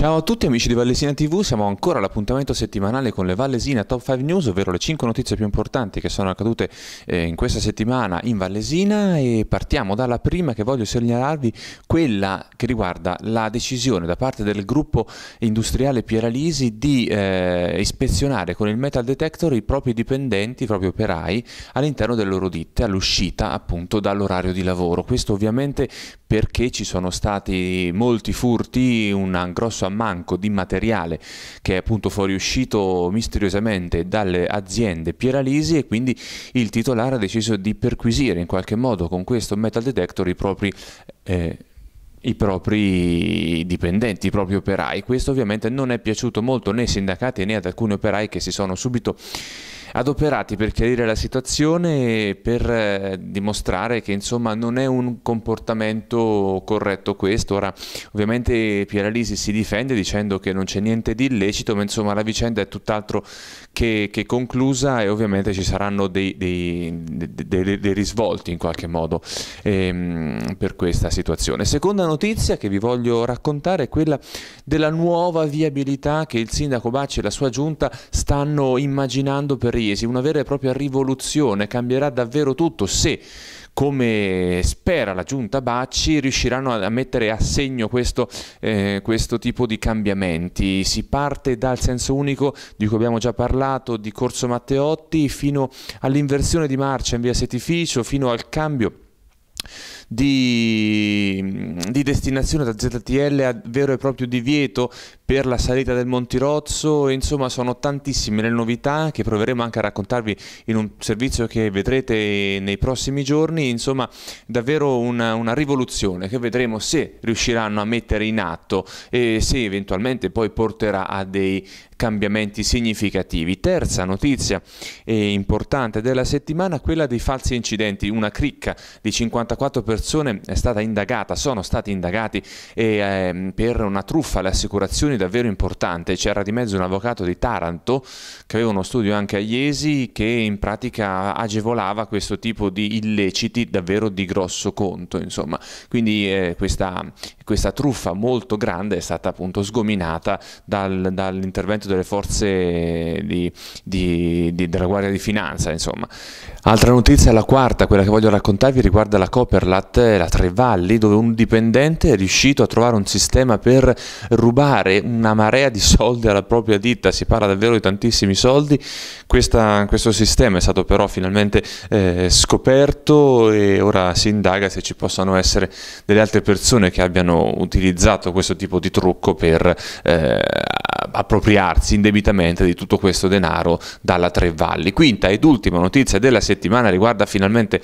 Ciao a tutti amici di Vallesina TV, siamo ancora all'appuntamento settimanale con le Vallesina Top 5 News, ovvero le 5 notizie più importanti che sono accadute eh, in questa settimana in Vallesina e partiamo dalla prima che voglio segnalarvi, quella che riguarda la decisione da parte del gruppo industriale Pieralisi di eh, ispezionare con il metal detector i propri dipendenti, i propri operai all'interno delle loro ditte all'uscita appunto dall'orario di lavoro. Questo ovviamente perché ci sono stati molti furti, un grosso ammanco di materiale che è appunto fuoriuscito misteriosamente dalle aziende Pieralisi e quindi il titolare ha deciso di perquisire in qualche modo con questo metal detector i propri eh, i propri dipendenti, i propri operai. Questo ovviamente non è piaciuto molto né ai sindacati né ad alcuni operai che si sono subito adoperati per chiarire la situazione e per eh, dimostrare che insomma non è un comportamento corretto questo. Ora ovviamente Pieralisi si difende dicendo che non c'è niente di illecito, ma insomma la vicenda è tutt'altro che, che, conclusa e ovviamente ci saranno dei, dei, dei, dei risvolti in qualche modo ehm, per questa situazione. Seconda notizia che vi voglio raccontare è quella della nuova viabilità che il sindaco Bacci e la sua giunta stanno immaginando per Riesi, una vera e propria rivoluzione, cambierà davvero tutto se come spera la giunta Bacci, riusciranno a mettere a segno questo, eh, questo, tipo di cambiamenti. Si parte dal senso unico di cui abbiamo già parlato, di Corso Matteotti, fino all'inversione di marcia in via Setificio, fino al cambio di, di, destinazione da ZTL a vero e proprio divieto per la salita del Montirozzo, insomma sono tantissime le novità che proveremo anche a raccontarvi in un servizio che vedrete nei prossimi giorni, insomma davvero una, una rivoluzione che vedremo se riusciranno a mettere in atto e se eventualmente poi porterà a dei cambiamenti significativi. Terza notizia importante della settimana, quella dei falsi incidenti. Una cricca di 54 persone è stata indagata, sono stati indagati eh, per una truffa alle assicurazioni davvero importante. C'era di mezzo un avvocato di Taranto che aveva uno studio anche a Iesi che in pratica agevolava questo tipo di illeciti davvero di grosso conto. Insomma. Quindi eh, questa, questa truffa molto grande è stata appunto sgominata dal, dall'intervento delle forze di, di, di, della Guardia di Finanza. Insomma. Altra notizia, la quarta, quella che voglio raccontarvi, riguarda la Coperlat e la Trevalli, dove un dipendente è riuscito a trovare un sistema per rubare una marea di soldi alla propria ditta, si parla davvero di tantissimi soldi. Questa, questo sistema è stato però finalmente eh, scoperto e ora si indaga se ci possano essere delle altre persone che abbiano utilizzato questo tipo di trucco per eh, appropriarsi indebitamente di tutto questo denaro dalla Tre Valli. Quinta ed ultima notizia della settimana riguarda finalmente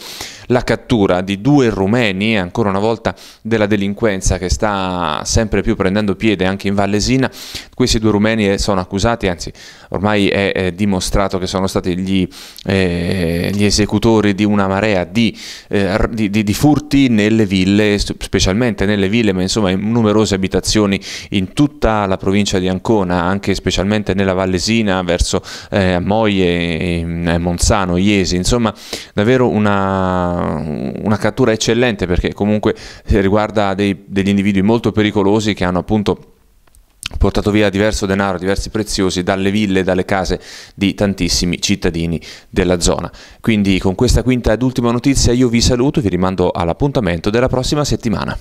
la cattura di due rumeni, ancora una volta della delinquenza che sta sempre più prendendo piede anche in Vallesina. Questi due rumeni sono accusati, anzi ormai è, è dimostrato che sono stati gli, eh, gli, esecutori di una marea di, eh, di, di, furti nelle ville, specialmente nelle ville, ma insomma in numerose abitazioni in tutta la provincia di Ancona, anche specialmente nella Vallesina, verso eh, Moie, eh, Monzano, Iesi, insomma davvero una, una cattura eccellente perché comunque riguarda dei, degli individui molto pericolosi che hanno appunto portato via diverso denaro, diversi preziosi dalle ville, dalle case di tantissimi cittadini della zona. Quindi con questa quinta ed ultima notizia io vi saluto e vi rimando all'appuntamento della prossima settimana.